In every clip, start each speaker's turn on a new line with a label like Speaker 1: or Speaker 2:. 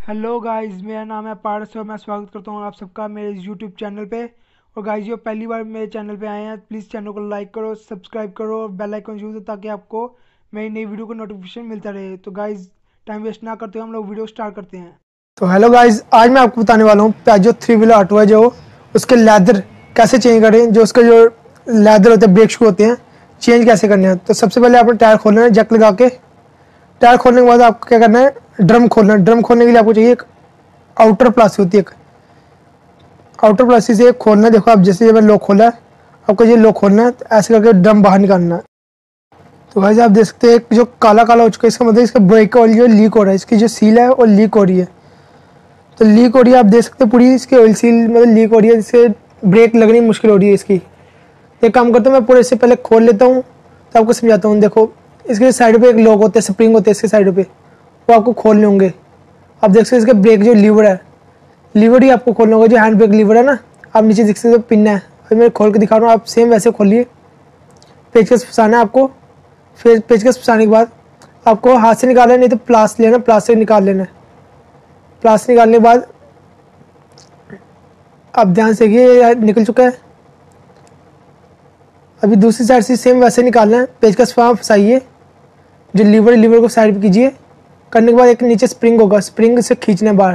Speaker 1: Hello guys मेरा नाम है पारस और मैं स्वागत करता हूँ आप सबका मेरे यूट्यूब चैनल पे। और गाइस जो पहली बार मेरे चैनल पे आए हैं प्लीज़ चैनल को लाइक करो सब्सक्राइब करो और बेल आइकन यूज़ ताकि आपको मेरी नई वीडियो का नोटिफिकेशन मिलता रहे। तो गाइस टाइम वेस्ट ना करते हुए हम लोग वीडियो स्टार्ट करते हैं।
Speaker 2: तो हेलो गाइज़ आज मैं आपको बताने वाला हूँ जो थ्री व्हीलर ऑटो है जो, उसके लेदर कैसे चेंज करें, जो उसके जो लेदर होते हैं ब्रेक शू होते हैं चेंज कैसे करने हैं। तो सबसे पहले आपने टायर खोलना है जक लगा के। टायर खोलने के बाद आपको क्या करना है ड्रम खोलना, ड्रम खोलने के लिए आपको चाहिए एक आउटर प्लास्टिक होती है एक। आउटर प्लास्टिक से एक खोलना, देखो आप जैसे जब लॉक खोला, आपको ये लॉक खोलना है तो ऐसे करके ड्रम बाहर निकालना है। तो भाई आप देख सकते हैं जो काला काला हो चुका है, इसका मतलब इसका ब्रेक ऑयल जो लीक हो रहा है, इसकी जो सील है वो लीक हो रही है। तो लीक हो रही है, आप देख सकते हैं पूरी इसकी ऑयल सील मतलब लीक हो रही है, जिससे ब्रेक लगनी मुश्किल हो रही है इसकी। एक काम करता हूँ, मैं पूरे इससे पहले खोल लेता हूँ तो आपको समझाता हूँ। देखो, इसके साइड पे एक लॉक होते हैं स्प्रिंग होते हैं इसके साइड पे। वो आपको खोलने होंगे। आप देख सकते इसके ब्रेक जो लीवर है। लीवर ही आपको खोलना होगा, जो हैंड ब्रेक लीवर है ना। आप नीचे देख सकते हो पिन है। अभी मैं खोल के दिखा रहा हूँ, आप सेम वैसे खोलिए। पेचकस फंसाना है आपको। फिर पेचकस फंसाने के बाद आपको हाथ से निकालना है, नहीं तो प्लास लेना प्लास से निकाल लेना है। प्लास निकालने के बाद आप ध्यान से ये निकल चुका है। अभी दूसरी साइड से सेम वैसे निकालना है। पेचकस फंसाइए। जो लीवर लीवर को साइड पे कीजिए। करने के बाद एक नीचे स्प्रिंग होगा। स्प्रिंग से खींचना बाहर।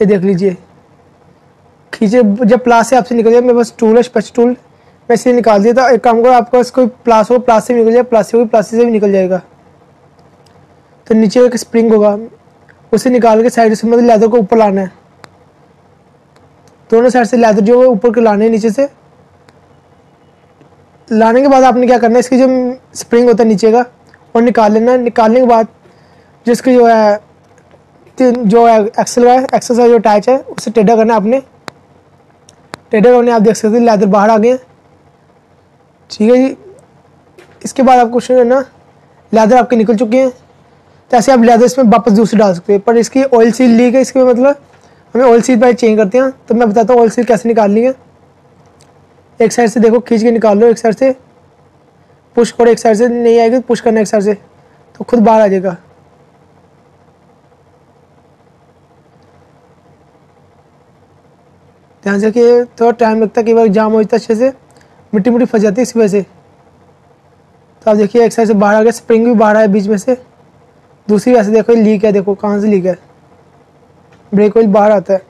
Speaker 2: ये देख लीजिए। खींचे, जब प्लास से आपसे निकल जाए, मेरे पास टूल है स्पेशल टूल मैं इसलिए निकाल दिया था। एक काम करो, आपका कोई प्लास हो प्लास से निकल जाए प्लास से प्लास से भी निकल जाएगा। तो नीचे एक स्प्रिंग होगा। उसे निकाल के साइड से मतलब लेदर को ऊपर लाना है। दोनों साइड से लेदर जो है ऊपर के लाने नीचे से। लाने के बाद आपने क्या करना है, इसकी जो स्प्रिंग होता है नीचे का और निकाल लेना निकालने के बाद जिसकी जो है, तीन जो है एक्सल एक्सल जो टैच है, उसे टेढ़ा करना है आपने टेढ़ा करने आप देख सकते हैं लेदर बाहर आ गए ठीक है जी। इसके बाद आपको कुछ करना। लेदर आपके निकल चुके हैं। तो ऐसे आप लेदर इसमें वापस दूसरी डाल सकते हैं, पर इसकी ऑयल सील लीक है इसके मतलब हमें ऑयल सील पहले चेंज करते हैं। तो मैं बताता हूँ ऑयल सील कैसे निकालनी है। एक साइड से देखो, खींच के निकाल लो एक साइड से। पुश करो एक साइड से, नहीं आएगी पुश करना एक साइड से। तो खुद बाहर आ जाएगा। ध्यान से कि थोड़ा टाइम लगता है, कई बार जाम हो जाता है अच्छे से। मिट्टी मिट्टी फंस जाती है इसी वजह से। तो आप देखिए, एक साइड से बाहर आ गया स्प्रिंग भी बाहर आया बीच में से। दूसरी वैसे देखो लीक है, देखो कहाँ से लीक है। ब्रेक ऑयल बाहर आता है।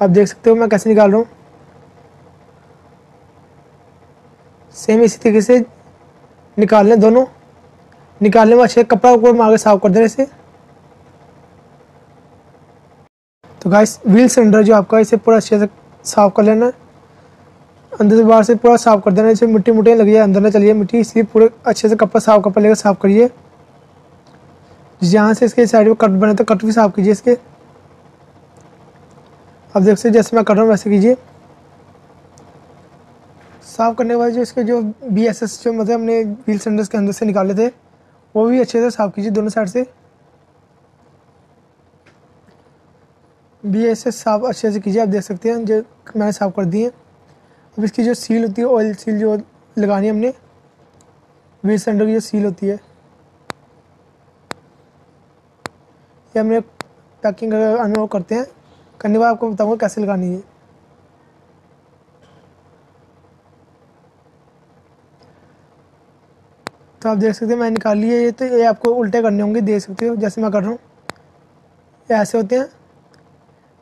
Speaker 2: आप देख सकते हो, मैं कैसे निकाल रहा हूँ। सेम इसी तरीके से निकाल लें दोनों। निकालने में अच्छे कपड़ा ऊपर मार के साफ़ कर दें इसे। तो गाइस व्हील सिलेंडर जो आपका इसे पूरा अच्छे से साफ़ कर लेना है। अंदर से बाहर से पूरा साफ़ कर देना इसे मिट्टी मुट्टी लगी है, अंदर ना चलिए मिट्टी, इसलिए पूरे अच्छे से कपड़ा, साफ़ कपड़ा लेकर साफ़ करिए। जहाँ से इसके साइड में कट बने तो कट भी साफ़ कीजिए इसके। आप देख सकते जैसे मैं कर रहा हूँ, वैसे कीजिए। साफ़ करने के बाद जो इसके जो बी एस एस जो मतलब हमने व्हील सिलेंडर्स के अंदर से निकाले थे, वो भी अच्छे से साफ़ कीजिए दोनों साइड से। एस एस साफ़ अच्छे से कीजिए, आप देख सकते हैं, जो मैंने साफ़ कर दी है। अब इसकी जो सील होती है ऑयल सील जो लगानी है हमने व्हील सिलेंडर की जो सील होती है, ये हमने पैकिंग अनुभव करते हैं। करने के बाद आपको बताऊँगा कैसे लगानी है। तो आप देख सकते हैं मैं निकाल लिया ये तो ये आपको उल्टे करने होंगे, देख सकते हो, जैसे मैं कर रहा हूँ। ऐसे होते हैं।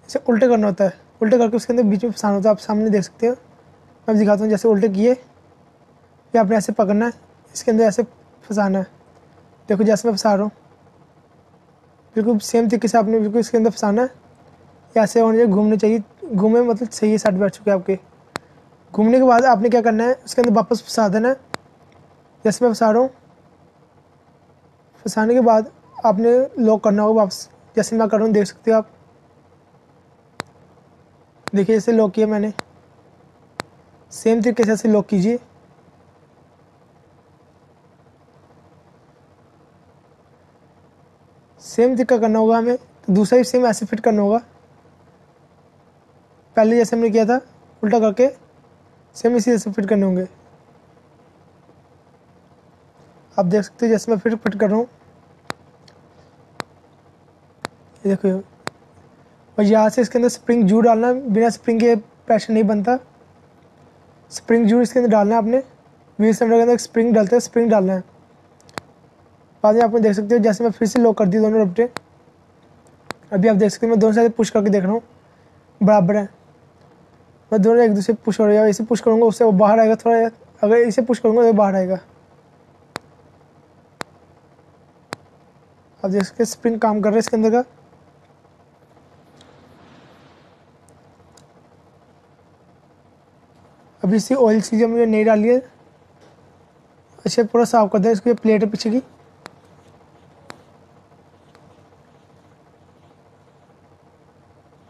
Speaker 2: इसे उल्टे करना होता है। उल्टे करके उसके अंदर बीच में फंसाना होता है। आप सामने देख सकते हो। मैं दिखाता हूँ जैसे उल्टे किए। ये आपने ऐसे पकड़ना है। इसके अंदर ऐसे फंसाना है। देखो जैसे मैं फंसा रहा हूँ। बिल्कुल सेम तरीके से आपने बिल्कुल इसके अंदर फंसाना है। या ऐसे होने चाहिए, घूमने चाहिए। घूमे मतलब सही है, साइड बैठ चुके आपके। घूमने के बाद आपने क्या करना है? उसके अंदर वापस फंसा देना है। जैसे मैं फंसा रहा हूँ। फंसाने के बाद आपने लॉक करना होगा वापस। जैसे मैं कर रहा हूँ, देख सकते हो आप। देखिए जैसे लॉक किया मैंने। सेम तरीके से ऐसे लॉक कीजिए। सेम तरीका करना होगा हमें तो दूसरा भी सेम ऐसे फिट करना होगा। पहले जैसे हमने किया था, उल्टा करके सेम इसी जैसे फिट करने होंगे। आप देख सकते हैं, जैसे मैं फिट फिट कर रहा हूँ। देखो और यहाँ से इसके अंदर स्प्रिंग जू डालना बिना स्प्रिंग के प्रेशर नहीं बनता। स्प्रिंग जू इसके अंदर डालना है आपने। व्हील सिलेंडर के अंदर स्प्रिंग डालते हैं स्प्रिंग डालना है। बाद में आप देख सकते हो, जैसे मैं फिर से लॉक कर दी दोनों रपटे। अभी आप देख सकते हो, मैं दोनों साइड पुश करके देख रहा हूँ। बराबर है। मैं दोनों एक दूसरे पुश हो रहा है इसे पुश करूँगा, उससे वो बाहर आएगा थोड़ा, अगर इसे पुश करूँगा तो बाहर आएगा। आप देख सकते स्प्रिंग काम कर रहा है इसके अंदर का। अभी इसी ऑयल चीज़ें मुझे नहीं डाली है। अच्छे, पूरा साफ़ कर दें इसकी प्लेट है पीछे की।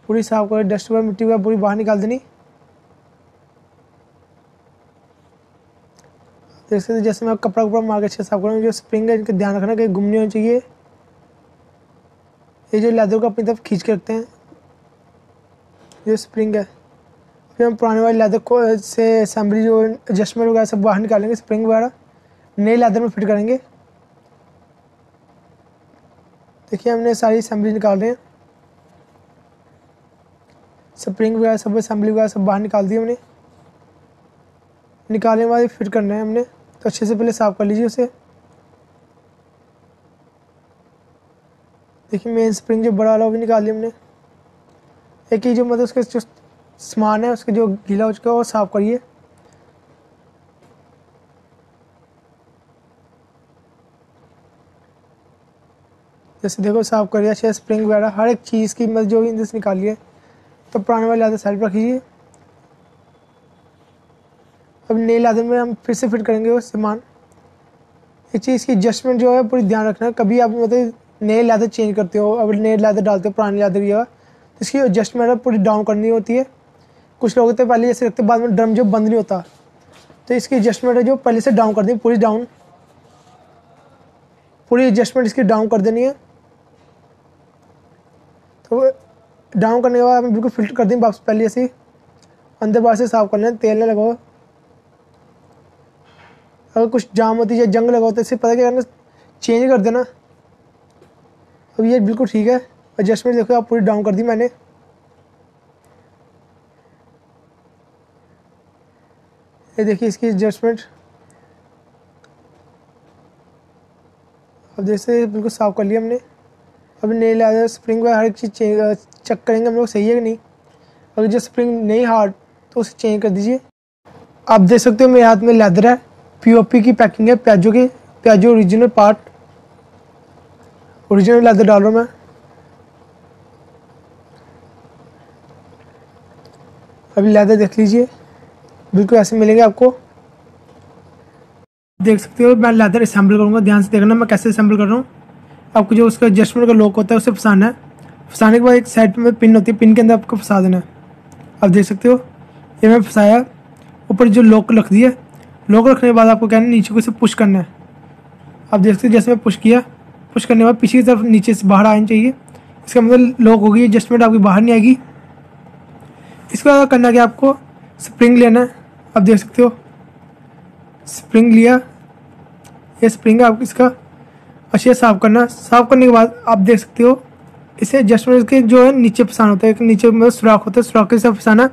Speaker 2: पूरी साफ़ कर डस्ट वगैरह मिट्टी वगैरह पूरी बाहर निकाल देनी। देख सकते जैसे मैं कपड़ा कपड़ा मार के अच्छे साफ़ करूँ, जो स्प्रिंग है, इनका ध्यान रखना कहीं गुम नहीं होना चाहिए। ये जो लेदर को अपनी तरफ़ खींच के रखते हैं, ये स्प्रिंग है। फिर हम पुराने वाले लेदर को से असेंबली जो एडजस्टमेंट वगैरह सब बाहर निकालेंगे स्प्रिंग वगैरह नए लेदर में फिट करेंगे। देखिए हमने सारी असम्बली निकाल रहे हैं। स्प्रिंग वगैरह सब असम्बली वगैरह सब बाहर निकाल दी हमने। निकालने के बाद फिट करना है हमने तो अच्छे से पहले साफ़ कर लीजिए उसे। देखिए मेन स्प्रिंग जो बड़ा वाला वो भी निकाल लिया हमने। एक ही जो मतलब उसके जो सामान है, उसके जो गीला हो चुका है, वो साफ़ करिए। जैसे देखो, साफ़ करिए, अच्छे स्प्रिंग वगैरह, हर एक चीज़ की मतलब जो भी निकालिए तो पुराने वाले आधे साइड पर रखिए। अब नए लादन में हम फिर से फिट करेंगे वो सामान। एक चीज़ की एडजस्टमेंट जो है, पूरी ध्यान रखना। कभी आप मतलब नए लादर चेंज करते हो, अब नए लादर डालते हो, पुराने लादर की जगह तो इसकी एडजस्टमेंट पूरी डाउन करनी होती है। कुछ लोग होते पहले जैसे रखते बाद में ड्रम जो बंद नहीं होता। तो इसकी एडजस्टमेंट है जो पहले से डाउन कर दी पूरी डाउन पूरी एडजस्टमेंट इसकी डाउन कर देनी है। तो डाउन करने के बाद हमें बिल्कुल फ़िल्टर कर दें वापस पहले ऐसे अंदर बाहर से साफ़ करना है तेल ना लगाओ। अगर कुछ जाम होती है जंग लगा होता है इसे पता क्या करना चेंज कर देना। अब ये बिल्कुल ठीक है। एडजस्टमेंट देखो, आप पूरी डाउन कर दी मैंने। ये देखिए इसकी एडजस्टमेंट अब जैसे बिल्कुल साफ़ कर लिया हमने। अब नहीं ला स्प्रिंग वगैरह हर एक चीज़ चेक करेंगे हम लोग, सही है कि नहीं? अगर जो स्प्रिंग नहीं हार्ड तो उसे चेंज कर दीजिए। आप देख सकते हो मेरे हाथ में लेदर है पीओपी की पैकिंग है प्याजो की प्याजो ओरिजिनल पार्ट ओरिजिनल लेदर डाल रहा हूँ मैं। अभी लेदर देख लीजिए। बिल्कुल ऐसे मिलेंगे आपको। देख सकते हो, मैं लेदर असेंबल करूँगा, ध्यान से देखना मैं कैसे असेंबल कर रहा हूँ। आपको जो उसका एडजस्टमेंट का लॉक होता है, उसे फंसाना है। फंसाने के बाद एक साइड में पिन होती है पिन के अंदर आपको फंसा देना है। आप देख सकते हो, ये मैं फंसाया। ऊपर जो लॉक रख दिया लॉक रखने के बाद आपको कहना है, नीचे को इसे पुश करना है। आप देख सकते हो, जैसे मैं पुश किया पुश करने के बाद पीछे की तरफ़ नीचे से बाहर आनी चाहिए। इसका मतलब लॉक होगी एडजस्टमेंट आपकी बाहर नहीं आएगी। इसका करना क्या आपको स्प्रिंग लेना है। आप देख सकते हो। स्प्रिंग लिया। ये स्प्रिंग आप इसका। अच्छे साफ़ करना। साफ़ करने के बाद आप देख सकते हो, इसे एडजस्टमेंट के जो है नीचे फंसाना होता है। एक नीचे मतलब सुराख होता है। सुराख के साथ फंसाना।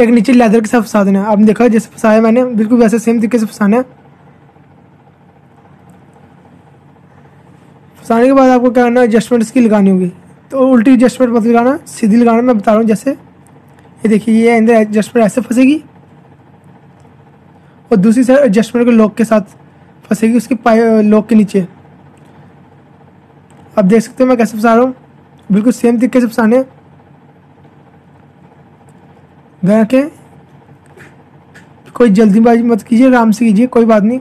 Speaker 2: एक नीचे लेदर के साथ फंसा देना। आपने देखा, जैसे फंसाया मैंने, बिल्कुल वैसे सेम तरीके से फंसाना है। फंसाने के बाद आपको क्या करना है एडजस्टमेंट इसकी लगानी होगी। तो उल्टी एडजस्टमेंट मत लगाना, सीधी लगाना, मैं बता रहा हूँ जैसे। ये देखिए, ये अंदर एडजस्टमेंट ऐसे फंसेगी। और दूसरी साइड एडजस्टमेंट के लॉक के साथ फंसेगी उसके लॉक के नीचे। अब देख सकते हो मैं कैसे फंसा रहा हूँ। बिल्कुल सेम तरीके से फंसाने घर के कोई जल्दीबाजी मत कीजिए, आराम से कीजिए, कोई बात नहीं।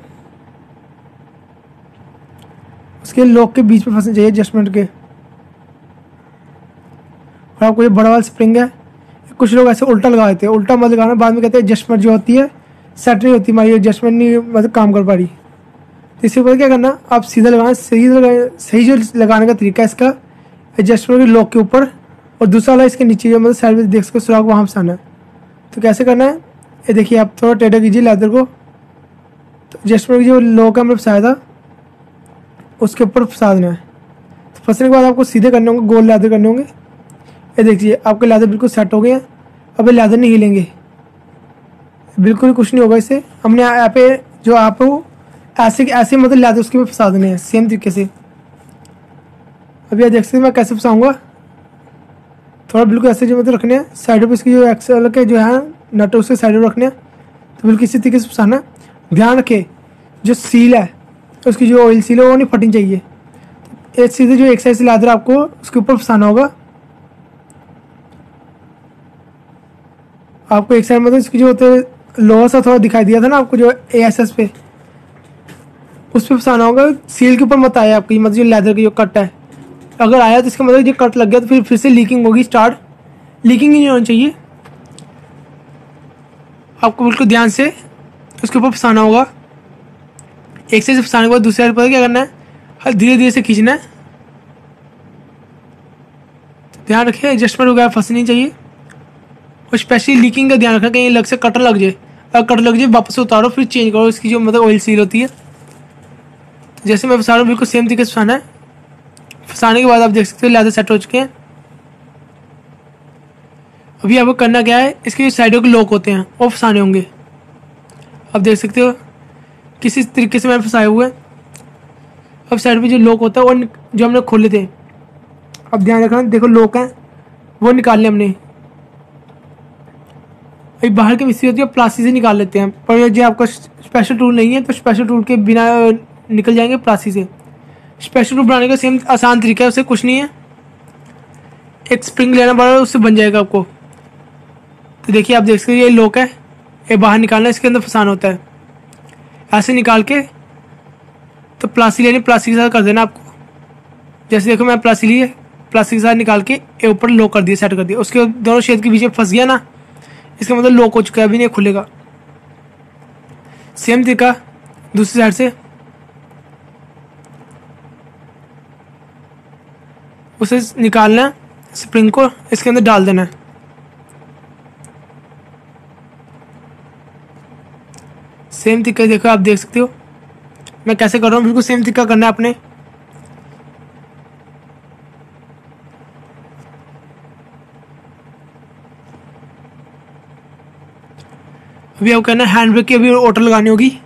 Speaker 2: उसके लॉक के बीच में फंसने चाहिए एडजस्टमेंट के। और आपको ये बड़ा वाला स्प्रिंग है। कुछ लोग ऐसे उल्टा लगा देते हैं। उल्टा मत लगाना, बाद में कहते हैं एडजस्टमेंट जो होती है सेट नहीं होती हमारी एडजस्टमेंट नहीं मतलब काम कर पा रही। तो इसके बाद क्या करना, आप सीधा लगाना, सही लगा सही जो लगाने का तरीका है इसका एडजस्टमेंट के लॉक के ऊपर, और दूसरा वाला इसके नीचे जो मतलब साइड में देख सको सुराग वहाँ फंसाना है। तो कैसे करना है? ये देखिए, आप थोड़ा टेढ़ा कीजिए लेदर को। तो एडजस्टमेंट की जो लॉक है हमने फंसाया था उसके ऊपर फंसा देना है। तो फंसने के बाद आपको सीधे करने होंगे, गोल लैदर करने होंगे। ये देखिए, आपके लैदर बिल्कुल सेट हो गए हैं। अब ये लैदर नहीं हिलेंगे। बिल्कुल कुछ नहीं होगा इससे हमने यहाँ पे जो आप ऐसे ऐसे मतलब लैदर उसके भी फंसा देने हैं सेम तरीके से। अभी आप देख सकते मैं कैसे फंसाऊँगा। थोड़ा बिल्कुल ऐसे जो मतलब रखने हैं साइडों पर इसकी जो एक्सल के जो है, नट उसके साइडों रखने हैं तो बिल्कुल इसी तरीके से फंसाना। ध्यान रखे, जो सील है, उसकी जो ऑयल सील है, वो नहीं फटनी चाहिए। एक सीधे जो एक साइड से लादर आपको उसके ऊपर फंसाना होगा। आपको एक साइड मतलब इसकी जो होते लोहा सा थोड़ा दिखाई दिया था ना आपको जो ए एस एस पे? उस पर फंसाना होगा। सील के ऊपर मत आया आपकी मतलब जो लेदर की जो कट है। अगर आया तो इसका मतलब ये कट लग गया तो फिर फिर से लीकिंग होगी स्टार्ट लीकिंग ही नहीं होनी चाहिए। आपको बिल्कुल ध्यान से उसके ऊपर फंसाना होगा। एक साइड से फंसाने के बाद दूसरे पर क्या करना है? हर धीरे धीरे से खींचना है। ध्यान रखिए एडजस्टमेंट वगैरह फंसनी चाहिए। और स्पेशली लीकिंग का ध्यान रखना, कहीं लग से कटर लग जाए। कटर लग जाए, वापस उतारो, फिर चेंज करो, इसकी जो मतलब ऑयल सील होती है। जैसे मैं फंसा रहा हूँ बिल्कुल सेम तरीके से फंसाना है। फंसाने के बाद आप देख सकते हो लिहाजा सेट हो चुके हैं। अभी आपको करना क्या है, इसके साइडों के लॉक होते हैं, वो फंसाने होंगे। आप देख सकते हो, किसी तरीके से मैंने फंसाए हुए अब साइड पे जो लॉक होता है, वो जो हमने खोले थे। अब ध्यान रखना, देखो लॉक हैं, वो निकाल लिया हमने। अभी बाहर की मिस्त्री होती है प्लास्टिक से निकाल लेते हैं। पर जो आपका स्पेशल टूल नहीं है तो स्पेशल टूल के बिना निकल जाएँगे प्लास्टिक से। स्पेशल टूल बनाने का सेम आसान तरीका है उससे कुछ नहीं है। एक स्प्रिंग लेना पड़ा, उससे बन जाएगा आपको। तो देखिए, आप देख सकते ये लॉक है। ये बाहर निकालना, इसके अंदर फसान होता है। ऐसे निकाल के तो प्लास्टिक लेनी प्लास्टिक के साथ कर देना आपको। जैसे देखो, मैं प्लास्टिक लिए प्लास्टिक के साथ निकाल के, ये ऊपर लॉक कर दिया सेट कर दिया। उसके दोनों शेद के बीच में फंस गया ना इसका मतलब लॉक हो चुका है, अभी नहीं खुलेगा। सेम तरीका दूसरी साइड से। उसे निकालना है स्प्रिंग को, इसके अंदर डाल देना है। सेम तरीका देखो, आप देख सकते हो। मैं कैसे कर रहा हूँ, बिल्कुल सेम तरीका करना है अपने। अभी आपको कहना है हैंड ब्रेक की अभी ऑटो लगानी होगी।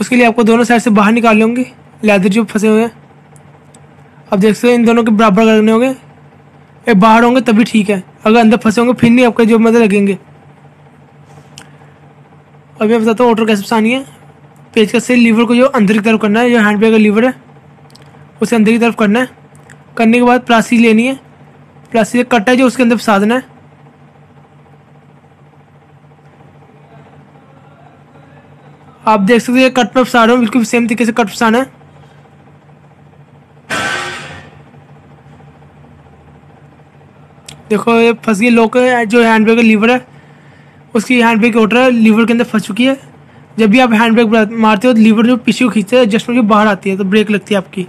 Speaker 2: उसके लिए आपको दोनों साइड से बाहर निकालने होंगे। लेदर जो फंसे हुए हैं। अब देख सकते हो इन दोनों के बराबर करने होंगे। ये बाहर होंगे तभी ठीक है। अगर अंदर फंसे होंगे, फिर नहीं आपके जो मदद लगेंगे। अभी मैं बताता हूँ ऑटो कैसे फंसानी है। पेज का से लीवर को जो अंदर की तरफ़ करना है, जो हैंड ब्रेक का लीवर है, उसे अंदर की तरफ़ करना है। करने के बाद प्लास्टिक लेनी है। प्लास्टिक कट है जो उसके अंदर फंसा देना है। आप देख सकते हैं कट पर फंसा रहा हूँ, बिल्कुल सेम तरीके से कट फंसाना है। देखो, ये फंस गई लोक जो हैंड ब्रेक का लीवर है, उसकी हैंड ब्रेक ऑर्डर है लीवर के अंदर फंस चुकी है। जब भी आप हैंड ब्रेक मारते हो तो लीवर जो पीछे को खींचते हैं एडजस्टमेंट के बाहर आती है तो ब्रेक लगती है आपकी।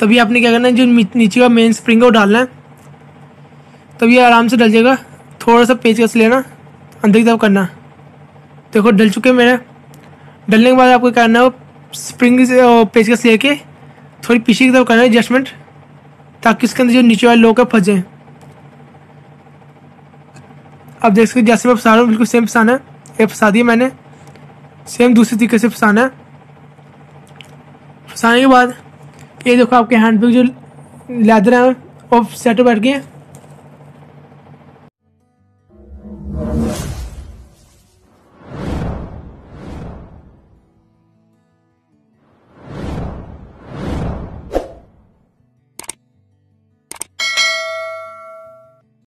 Speaker 2: तभी आपने क्या करना है, जो नीचे का मेन स्प्रिंग है, वो डालना है। तभी आराम से डल जाएगा। थोड़ा सा पेज कस लेना, अंदर की तरफ़ करना। देखो, डल चुके हैं मेरे। डलने के बाद आपको करना है स्प्रिंग पेज कस लेके थोड़ी पीछे की तरफ़ करना है एडजस्टमेंट ताकि इसके अंदर जो नीचे वाले लोग है, फंस। जाए अब देख सकते जैसे मैं फंसा रहा हूँ, बिल्कुल सेम फंसाना है। ये फंसा दिया मैंने सेम दूसरी तरीके से फंसाना है। फंसाने के बाद, ये देखो, आपके हैंड बैग जो लेदर है, वो सेट बैठ गए हैं।